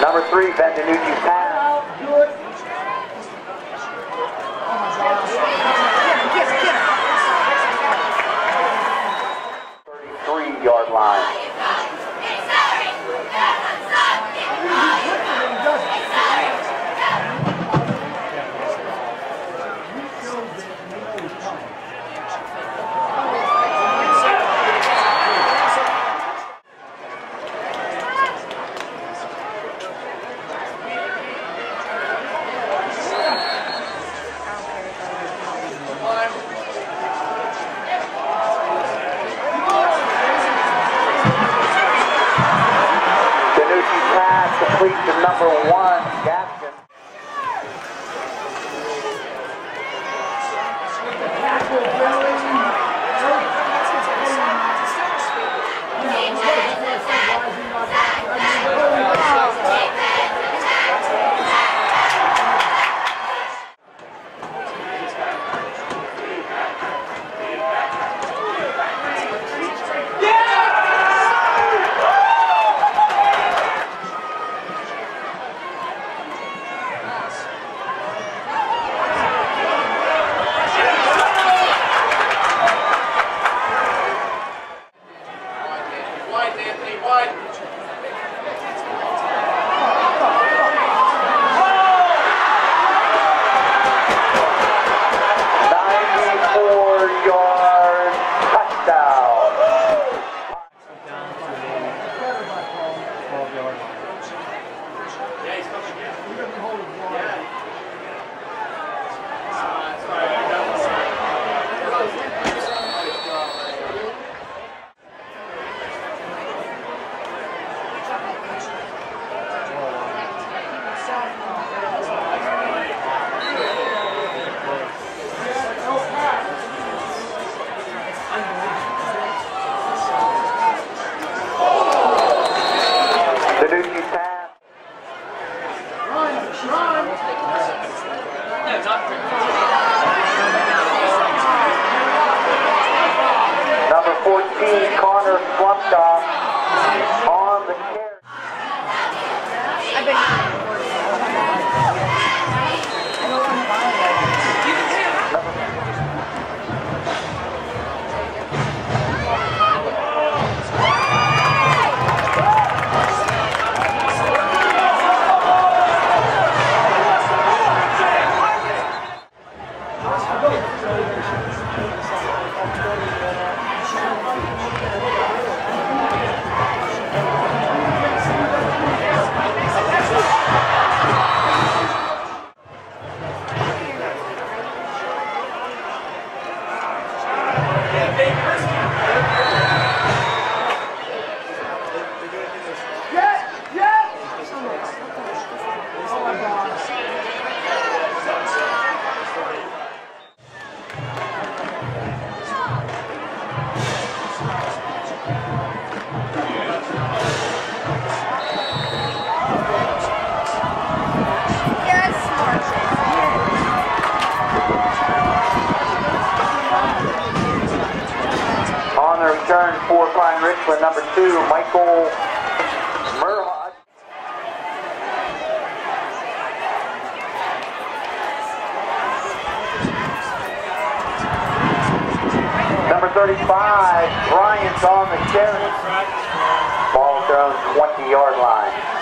Number three, Benvenucci pass. Thirty-three yard line. Pass complete to number one, Gaskin. Richland, number two, Michael Murhot. Number 35, Bryant on the carry. Ball thrown 20 yard line.